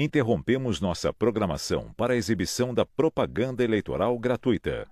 Interrompemos nossa programação para a exibição da propaganda eleitoral gratuita.